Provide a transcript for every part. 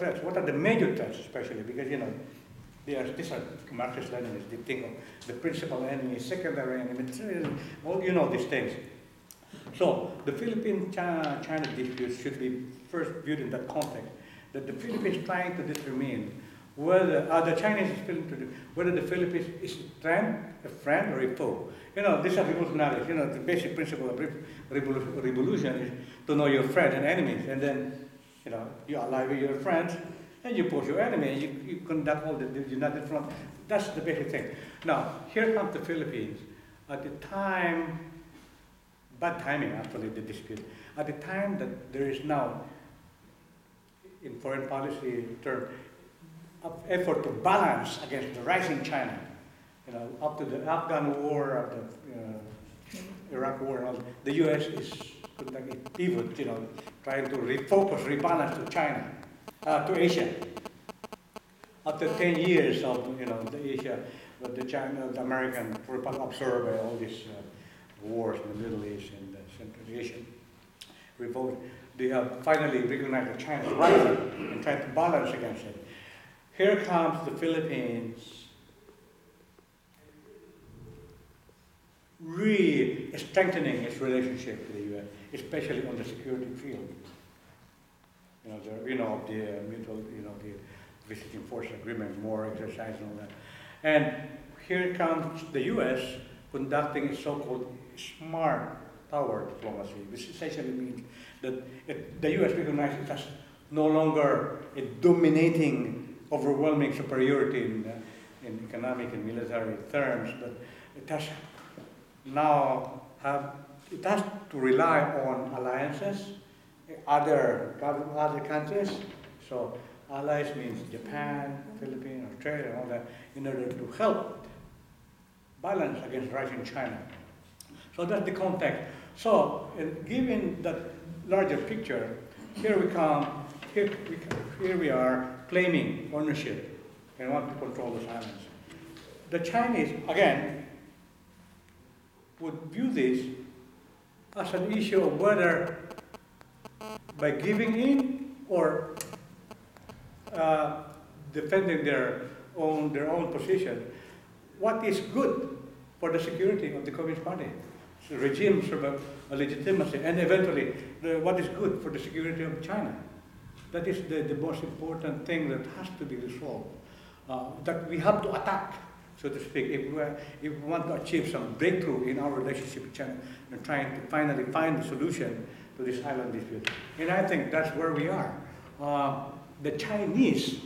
threats? What are the major threats, especially because you know, are, these are Marxist Leninists. They think of the principal enemy, secondary enemy, all you know these things. So the Philippine-China dispute should be first viewed in that context. That the Philippines trying to determine whether uh, the Chinese is to do, whether the Philippines is a friend, a friend or a foe. You know, these are revolutionaries. You know, the basic principle of revolution is to know your friends and enemies, and then you know you ally with your friends, and you push your enemy, you, you conduct all the united front. That's the basic thing. Now, here comes the Philippines. At the time, bad timing actually, the dispute. At the time that there is now, in foreign policy term, effort to balance against the rising China, you know, up to the Afghan war, up the uh, Iraq war, the U.S. is like a pivot, you know, trying to refocus, rebalance to China, uh, to Asia. After 10 years of, you know, the Asia, the China, the American absorbed by all these uh, wars in the Middle East and the Central Asia revolt, they have finally recognized that China rising and trying to balance against it. Here comes the Philippines really strengthening its relationship with the U.S., especially on the security field. You know, the, you know, the uh, mutual, you know, the visiting force agreement, more exercise and all that. And here comes the U.S. conducting a so-called smart power diplomacy, which essentially means that it, the U.S. recognizes it as no longer a dominating overwhelming superiority in, uh, in economic and military terms, but it has now have, it has to rely on alliances, other, other countries. So allies means Japan, Philippines, Australia, all that, in order to help balance against Russia rising China. So that's the context. So given that larger picture, here we come, here we, here we are claiming ownership and want to control the islands. The Chinese, again, would view this as an issue of whether by giving in or uh, defending their own, their own position, what is good for the security of the Communist Party. The regime sort of a legitimacy, and eventually the, what is good for the security of China. That is the, the most important thing that has to be resolved. Uh, that we have to attack, so to speak, if we, if we want to achieve some breakthrough in our relationship with China and trying to finally find a solution to this island dispute. And I think that's where we are. Uh, the Chinese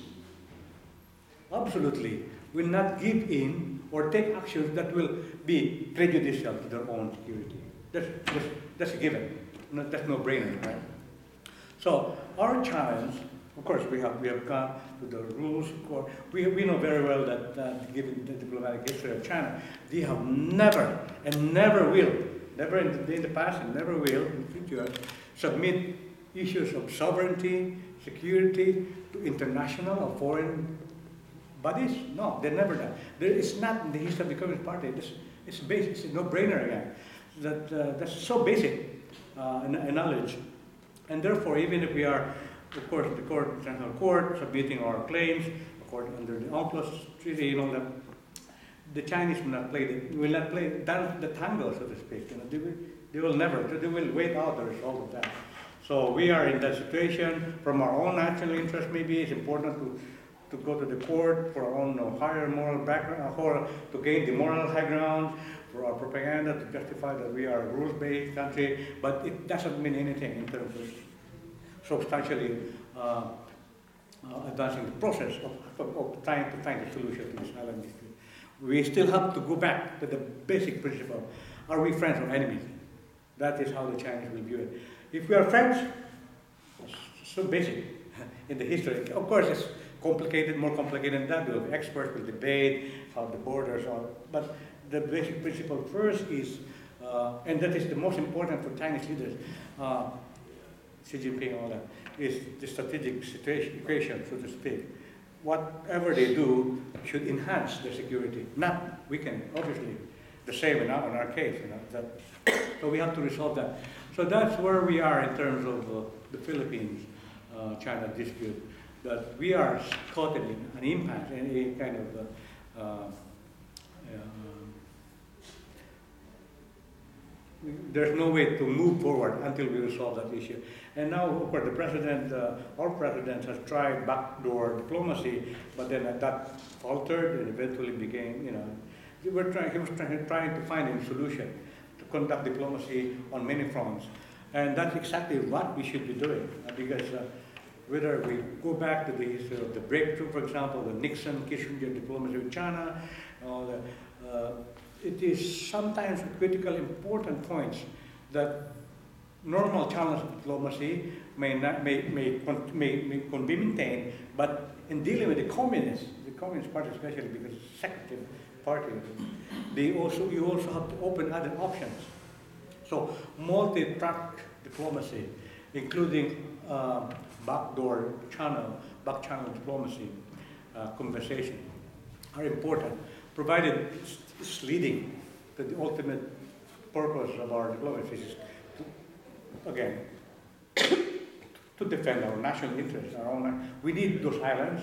absolutely will not give in or take actions that will be prejudicial to their own security. That's, that's, that's a given. No, that's no brainer, right? So our challenge, of course, we have we have gone to the rules court. We, we know very well that uh, given the diplomatic history of China, they have never and never will, never in the, in the past and never will in the future, submit issues of sovereignty, security to international or foreign bodies. No, they never done. There is not in the history of the Communist Party. This, it's basic. It's a no-brainer again. That uh, that's so basic uh, knowledge and therefore, even if we are, of course, the court, international court, submitting our claims, according under the UNCLOS treaty, you know, that the Chinese will not play the, will not play dance the tango, so to speak. You know, they will, they will never, they will wait out the result of that. So we are in that situation. From our own national interest, maybe it's important to to go to the court for our own uh, higher moral background, or to gain the moral high ground, for our propaganda to justify that we are a rules-based country, but it doesn't mean anything in terms of substantially uh, uh, advancing the process of, of, of, trying to find a solution to this island dispute. We still have to go back to the basic principle. Are we friends or enemies? That is how the Chinese will view it. If we are friends, so basic in the history. Of course, it's complicated, more complicated than that. We'll have experts will debate how the borders are. But the basic principle first is, uh, and that is the most important for Chinese leaders, uh, Xi Jinping all that, is the strategic situation, equation, so to speak. Whatever they do should enhance their security, not weaken, obviously. The same in our, in our case, you know, that, so we have to resolve that. So that's where we are in terms of uh, the Philippines-China uh, dispute. that we are caught in an impasse, in a kind of uh, uh, there's no way to move forward until we resolve that issue. And now, of course, the president, uh, our president has tried backdoor diplomacy, but then that faltered and eventually became, you know, we were trying, he was trying, trying to find a solution to conduct diplomacy on many fronts. And that's exactly what we should be doing, uh, because uh, whether we go back to the issue of the breakthrough, for example, the Nixon-Kissinger diplomacy with China, or the, uh, it is sometimes critical important points that normal channels of diplomacy may, not, may, may, may, may be maintained, but in dealing with the communists, the Communist Party especially because it's a secretive party, they also, you also have to open other options. So multi-track diplomacy, including uh, backdoor channel, back channel diplomacy, uh, conversation, are important, provided it's leading to the ultimate purpose of our diplomacy, is to, again, to defend our national interests, our own. We need those islands,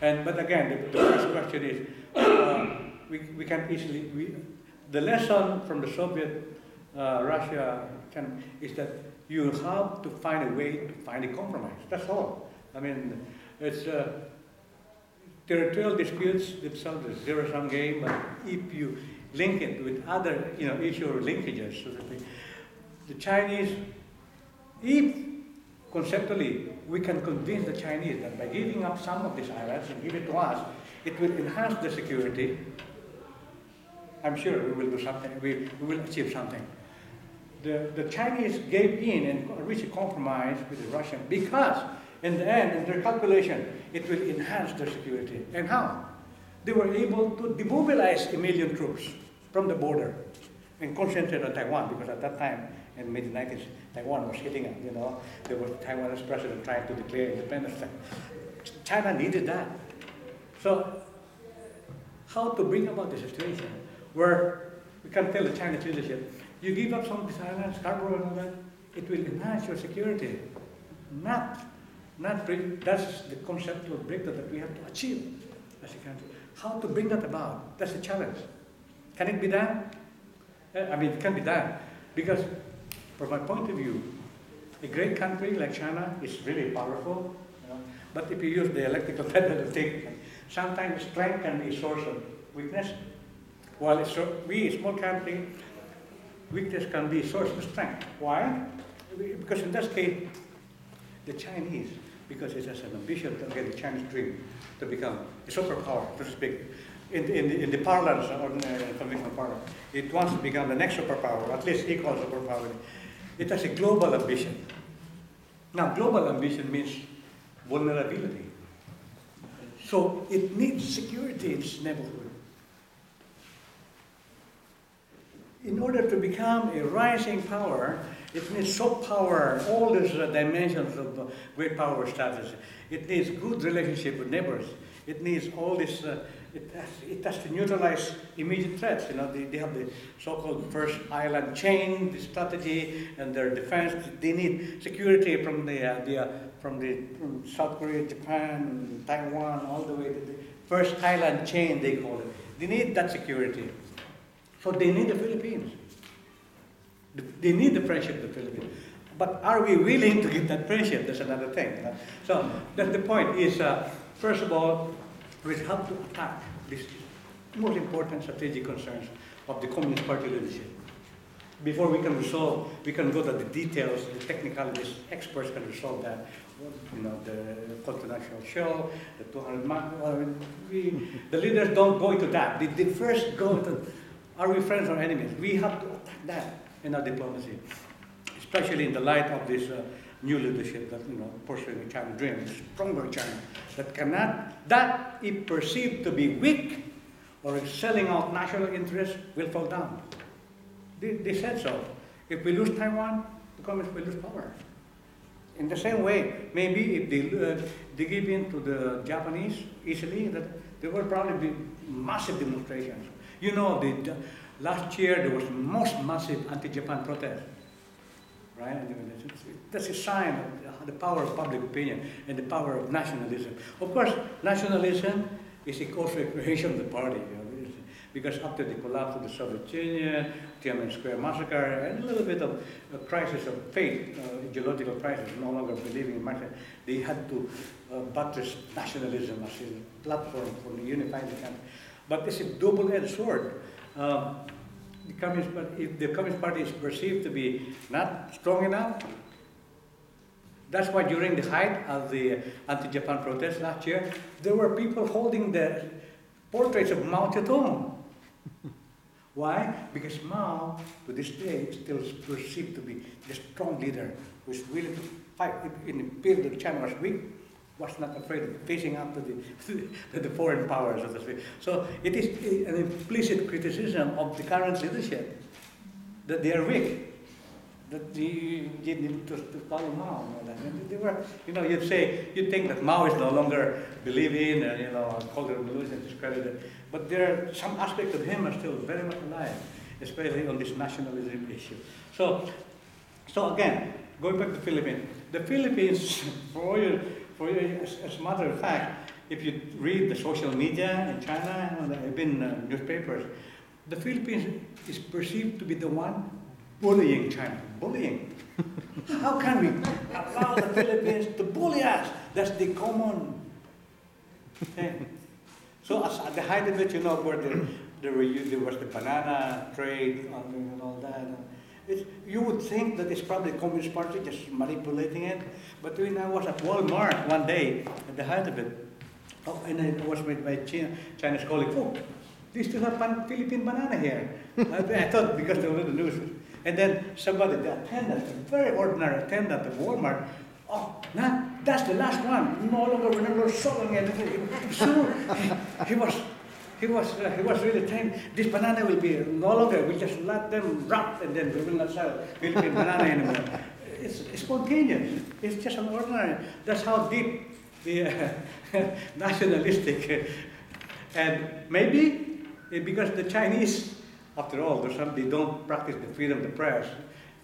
and but again, the, the first question is, uh, we, we can easily we, the lesson from the Soviet uh, Russia can, is that you have to find a way to find a compromise. That's all. I mean, it's. Uh, territorial disputes themselves is zero-sum game, but if you link it with other you know, issue linkages, so the Chinese, if conceptually we can convince the Chinese that by giving up some of these islands and give it to us, it will enhance the security, I'm sure we will do something, we, we will achieve something. The, the Chinese gave in and reached a compromise with the Russians because in the end, in their calculation, it will enhance their security. And how? They were able to demobilize a million troops from the border and concentrate on Taiwan because at that time, in the mid 90s, Taiwan was hitting it, you know. There was Taiwanese president trying to declare independence. China needed that. So, how to bring about the situation where we can tell the Chinese leadership, you give up some of islands, Scarborough and all that, it will enhance your security, not not bring, that's the conceptual breakthrough that we have to achieve as a country. How to bring that about? That's the challenge. Can it be done? I mean, it can be done. Because, from my point of view, a great country like China is really powerful. You know? But if you use the dialectical method of thinking, sometimes strength can be a source of weakness. While it's, we, a small country, weakness can be a source of strength. Why? Because in this case, the Chinese because it has an ambition to get the Chinese dream to become a superpower, so to speak. In, in, in the parlance, uh, conventional parlance, it wants to become the next superpower, at least equal superpower. It has a global ambition. Now, global ambition means vulnerability. So it needs security in its neighborhood. In order to become a rising power, it needs soft power, all these dimensions of great power status. It needs good relationship with neighbors. It needs all this, uh, it, has, it has to neutralize immediate threats. You know, they, they have the so-called first island chain, the strategy, and their defense. They need security from the, uh, the, uh, from the from South Korea, Japan, Taiwan, all the way to the first island chain, they call it. They need that security. So they need the Philippines. They need the friendship of the Philippines. But are we willing to give that friendship? That's another thing. So that's the point is, uh, first of all, we have to attack these most important strategic concerns of the Communist Party leadership. Before we can resolve, we can go to the details, the technicalities, experts can resolve that. You know, the continental shelf, the 200 miles. we, the leaders don't go into that. They, they first go into, are we friends or enemies? We have to attack that in our diplomacy, especially in the light of this uh, new leadership that, you know, pursuing the China dream, stronger China, that cannot, that if perceived to be weak or selling out national interests, will fall down. They, they said so. If we lose Taiwan, the communists will lose power. In the same way, maybe if they, uh, they give in to the Japanese easily, that there will probably be massive demonstrations. You know, the, Last year, there was most massive anti-Japan protest, right? That's a sign of the power of public opinion and the power of nationalism. Of course, nationalism is a also a creation of the party, you know, because after the collapse of the Soviet Union, Tiananmen Square massacre, and a little bit of a crisis of faith, uh, ideological crisis, no longer believing in Marxism, they had to uh, buttress nationalism as a platform for unifying the country. But it's a double-edged sword. Um, the Communist Party, if the Communist Party is perceived to be not strong enough, that's why during the height of the anti-Japan protests last year, there were people holding the portraits of Mao Zedong. Why? Because Mao, to this day, is still perceived to be the strong leader who's willing to fight in the period that China was weak, was not afraid of facing up to the, to the foreign powers, so to speak. So it is an implicit criticism of the current leadership that they are weak that you need to, to follow Mao. And they were, you know, you'd say, you'd think that Mao is no longer believing, and uh, you know, a revolution, discredited. But there are some aspects of him are still very much alive, especially on this nationalism issue. So, so again, going back to the Philippines, the Philippines, for you, for you, as, as a matter of fact, if you read the social media in China, and been uh, newspapers, the Philippines is perceived to be the one bullying China. Bullying. How can we allow the Philippines to bully us? That's the common thing. So as at the height of it, you know, where there, there, there was the banana trade and all that. It's, you would think that it's probably the Communist Party just manipulating it. But when I was at Walmart one day, at the height of it, oh, and I was with my China, Chinese colleague, oh, they still have pan, Philippine banana here. I, I thought because they were in the news. And then somebody, the attendant, a very ordinary attendant at Walmart, oh, nah, that's the last one. No longer not selling anything. So he, he was, he was, uh, he was really telling this banana will be no longer. We just let them rot, and then we will not sell Philippine banana anymore. It's, it's spontaneous. It's just an ordinary. That's how deep the uh, nationalistic, and maybe because the Chinese after all, they don't practice the freedom of the press,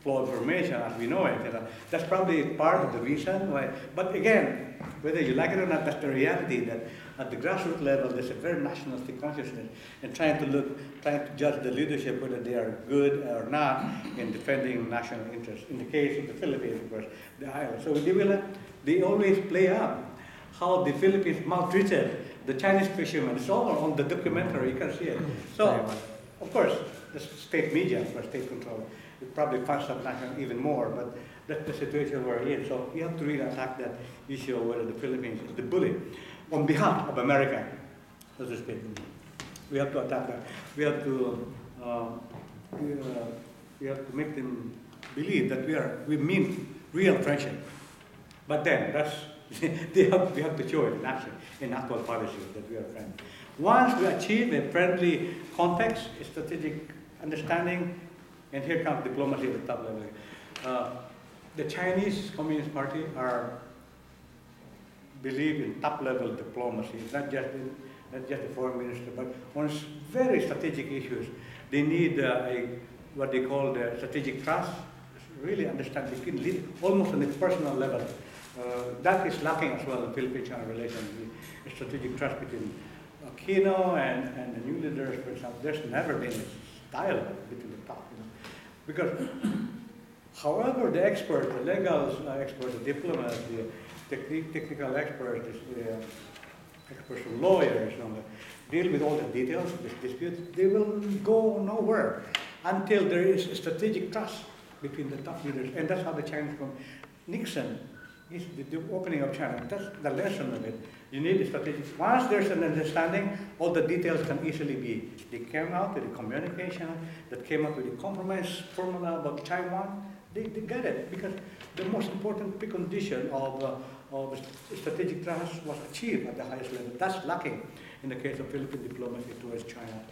flow of information as we know it. You know. That's probably part of the reason why. But again, whether you like it or not, that's the reality that at the grassroots level, there's a very nationalistic consciousness and trying to look, trying to judge the leadership whether they are good or not in defending national interests. In the case of the Philippines, of course, the island. So they will, they always play up how the Philippines maltreated the Chinese fishermen. It's all on the documentary. You can see it. So. Of course, the state media, for state control, it probably up national even more, but that's the situation we're in. So we have to really attack that issue of whether the Philippines is the bully on behalf of America, so to speak. We have to attack that. We have to, uh, we, uh, we have to make them believe that we are we mean real friendship. But then that's they have, we have to show it in action, in actual policy that we are friends. Once we achieve a friendly context, a strategic understanding, and here comes diplomacy at the top level. Uh, the Chinese Communist Party are believe in top level diplomacy, not just in, not just the foreign minister, but on very strategic issues. They need uh, a what they call the strategic trust, really understand can lead almost on a personal level. Uh, that is lacking as well in Philippine-China relations, the strategic trust between Aquino and, and the new leaders, for example, there's never been a dialogue between the top, you know. Because, however, the experts, the legal uh, experts, the diplomats, the techni- technical experts, the uh, experts, lawyers, you know, deal with all the details of this dispute, they will go nowhere until there is a strategic trust between the top leaders. And that's how the Chinese come. Nixon is the, the opening of China. That's the lesson of it. You need a strategic. Once there's an understanding, all the details can easily be. They came out with the communication that came up with the compromise formula about Taiwan. They, they get it because the most important precondition of, uh, of strategic trust was achieved at the highest level. That's lacking in the case of Philippine diplomacy towards China.